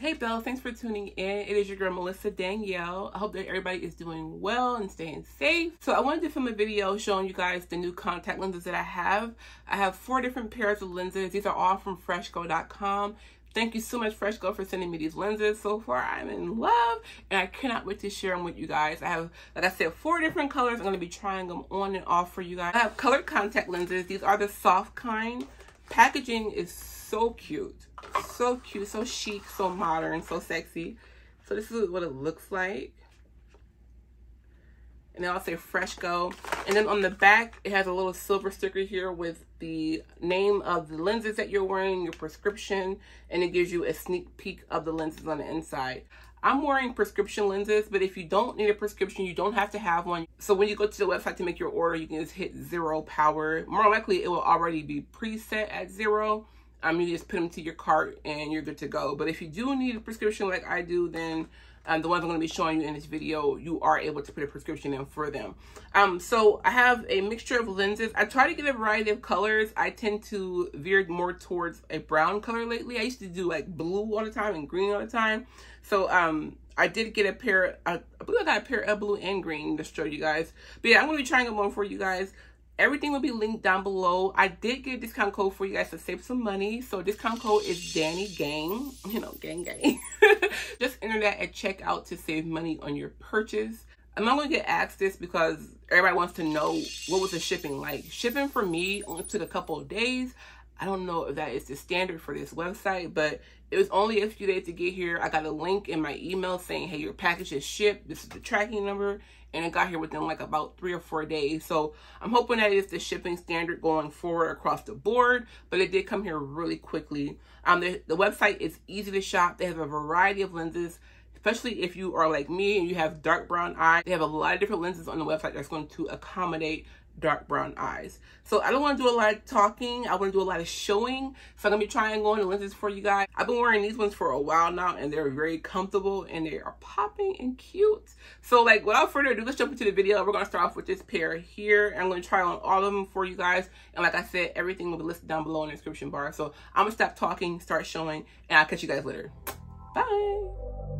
Hey Belle, thanks for tuning in. It is your girl Melissa Danielle. I hope that everybody is doing well and staying safe. So I wanted to film a video showing you guys the new contact lenses that I have. I have four different pairs of lenses. These are all from freshgo.com. Thank you so much FreshGo for sending me these lenses. So far I'm in love and I cannot wait to share them with you guys. I have, like I said, four different colors. I'm going to be trying them on and off for you guys. I have colored contact lenses. These are the soft kind. Packaging is so cute. So cute, so chic, so modern, so sexy. So this is what it looks like. And then I'll say FreshGo. And then on the back, it has a little silver sticker here with the name of the lenses that you're wearing, your prescription, and it gives you a sneak peek of the lenses on the inside. I'm wearing prescription lenses, but if you don't need a prescription, you don't have to have one. So when you go to the website to make your order, you can just hit zero power. More likely, it will already be preset at zero. Um, you just put them to your cart and you're good to go. But if you do need a prescription like I do, then um, the ones I'm going to be showing you in this video, you are able to put a prescription in for them. Um, so I have a mixture of lenses. I try to get a variety of colors. I tend to veer more towards a brown color lately. I used to do like blue all the time and green all the time. So um, I did get a pair, I believe I got a pair of blue and green to show you guys. But yeah, I'm going to be trying them on for you guys. Everything will be linked down below. I did get a discount code for you guys to save some money. So discount code is Danigang. You know, gang gang. Just enter that at checkout to save money on your purchase. I'm not to get asked this because everybody wants to know what was the shipping like. Shipping for me only took a couple of days. I don't know if that is the standard for this website, but it was only a few days to get here. I got a link in my email saying, hey, your package is shipped. This is the tracking number and it got here within like about three or four days. So I'm hoping that is the shipping standard going forward across the board, but it did come here really quickly. Um, the, the website is easy to shop. They have a variety of lenses, especially if you are like me and you have dark brown eyes. They have a lot of different lenses on the website that's going to accommodate dark brown eyes. So I don't want to do a lot of talking. I want to do a lot of showing. So I'm going to be trying on the lenses for you guys. I've been wearing these ones for a while now and they're very comfortable and they are popping and cute. So like without further ado, let's jump into the video. We're going to start off with this pair here. I'm going to try on all of them for you guys. And like I said, everything will be listed down below in the description bar. So I'm going to stop talking, start showing, and I'll catch you guys later. Bye.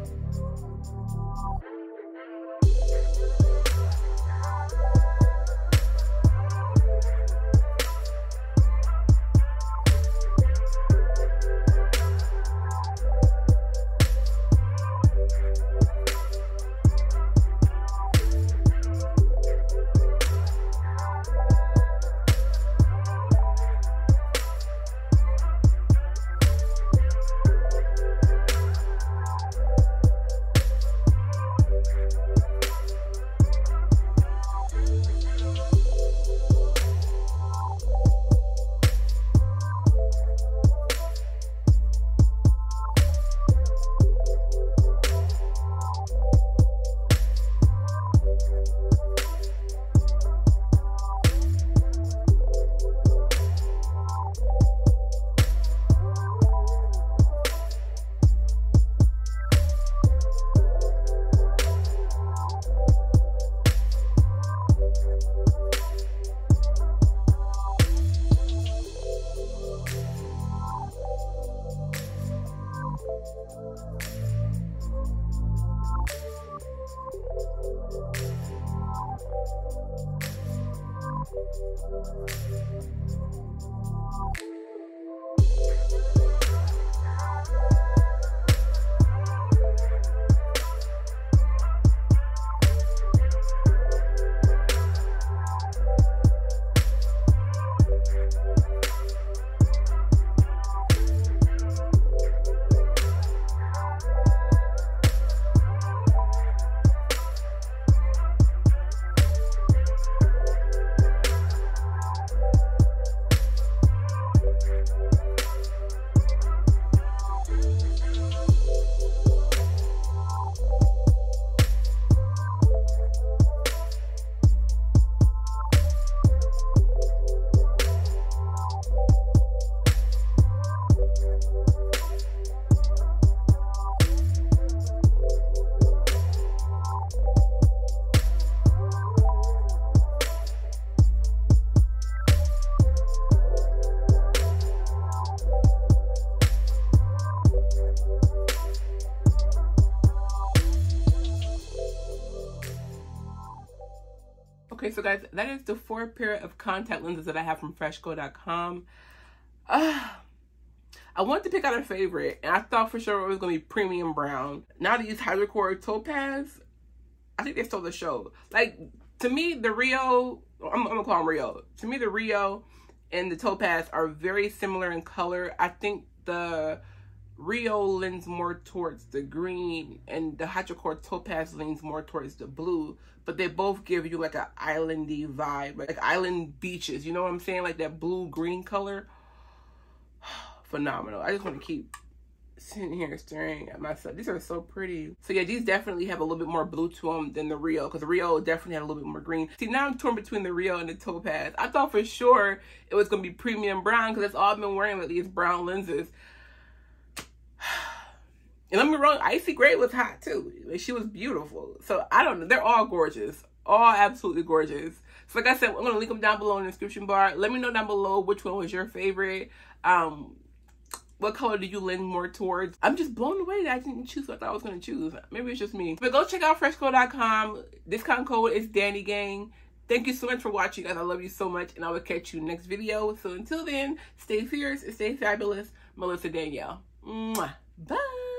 Okay, so guys, that is the four pair of contact lenses that I have from freshgo.com. Uh, I wanted to pick out a favorite, and I thought for sure it was going to be premium brown. Now these Hidrocor topaz, I think they stole the show. Like, to me, the Rio, I'm, I'm going to call them Rio. To me, the Rio and the topaz are very similar in color. I think the Rio leans more towards the green and the Hidrocor topaz leans more towards the blue, but they both give you like an islandy vibe, like island beaches. You know what I'm saying? Like that blue green color. Phenomenal. I just want to keep sitting here staring at myself. These are so pretty. So yeah, these definitely have a little bit more blue to them than the Rio because the Rio definitely had a little bit more green. See, now I'm torn between the Rio and the Topaz. I thought for sure it was going to be premium brown because that's all I've been wearing with these brown lenses. And let me wrong, Icy Gray was hot too. She was beautiful. So I don't know. They're all gorgeous. All absolutely gorgeous. So like I said, I'm going to link them down below in the description bar. Let me know down below which one was your favorite. Um, what color do you lean more towards? I'm just blown away that I didn't choose what I thought I was going to choose. Maybe it's just me. But go check out freshgo.com. Discount code is Danigang. Thank you so much for watching, guys. I love you so much, and I will catch you next video. So until then, stay fierce, stay fabulous. Melissa Danielle. Mwah. Bye.